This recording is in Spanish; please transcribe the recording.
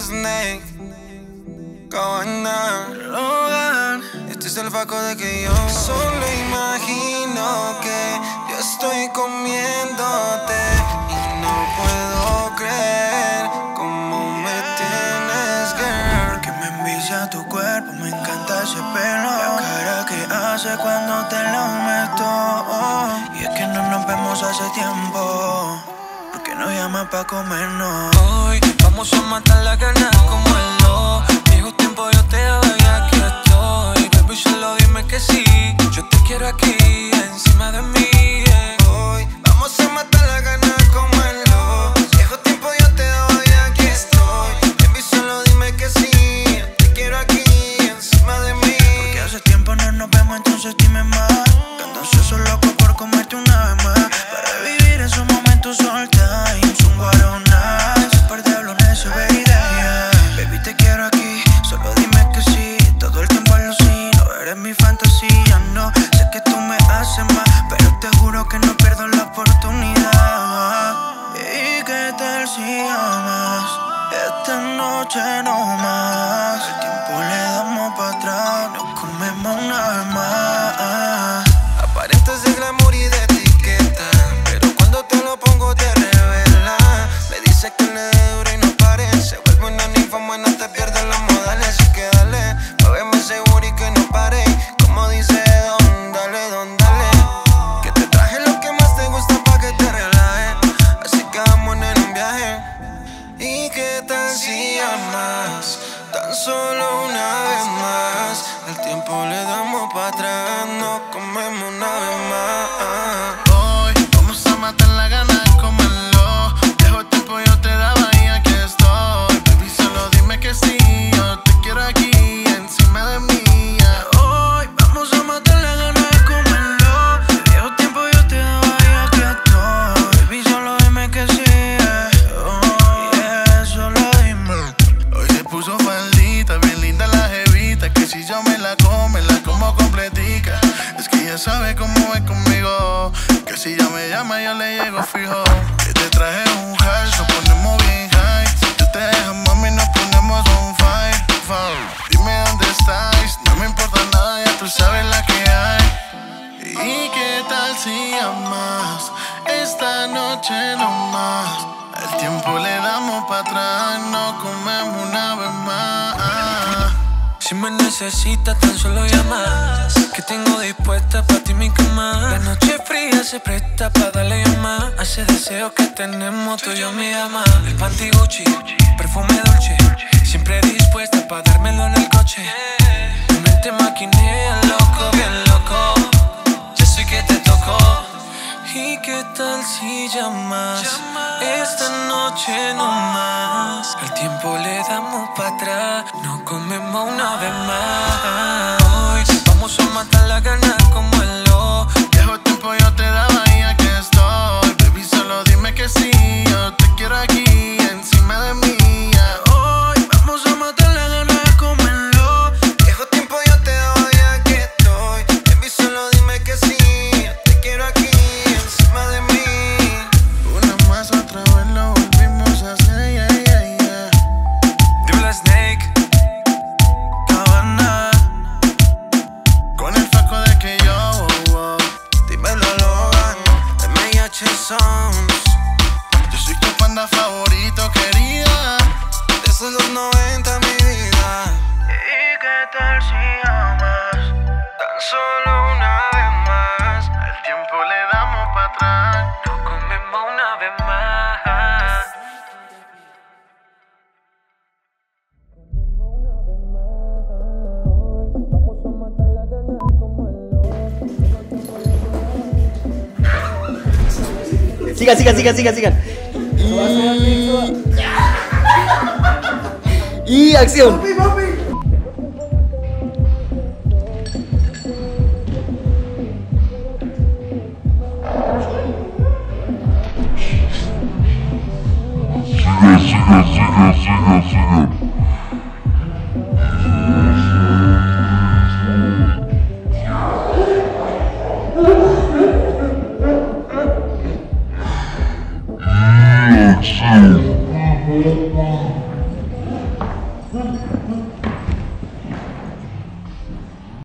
Snake. Cabana, Logan. Este es el faco de que yo solo imagino que yo estoy comiéndote y no puedo creer cómo me tienes, girl. Que me envicia tu cuerpo, me encanta ese pelo. La cara que hace cuando te lo meto. Y es que no nos vemos hace tiempo. Porque no llama pa' comernos. Hoy vamos a matar la gana Tan solo una ella sabe cómo es conmigo. Que si ella me llama, yo le llego fijo. Que te traje un hash, nos ponemos bien high. Si tú te dejas, mami, nos ponemos on fire. Dime dónde estás, no me importa nada, ya tú sabes la que hay. ¿Y qué tal si amas? Esta noche no más. El tiempo le damos para atrás, no comemos una vez. Si me necesitas tan solo llamas Que tengo dispuesta para ti mi cama. La noche fría se presta para darle llama. A ese deseo que tenemos tú y yo mi ama. El panty Gucci, perfume dolce Siempre dispuesta para dármelo en el coche. Tu mente maquinea loco, bien loco. Yo sé que te tocó. ¿Y qué tal si llamas? Esta noche no más. El tiempo le damos para atrás, no comemos una vez más. Hoy vamos a matar la gana Yo soy tu panda favorito, querida. Desde los 90, mi vida. ¿Y qué tal si amas? Tan solo una vez más. El tiempo le damos para atrás. Sigan, sigan, sigan, sigan, sigan. Y... y acción. Sigue, sigue, sigue, sigue, sigue. Nah, nah, wow.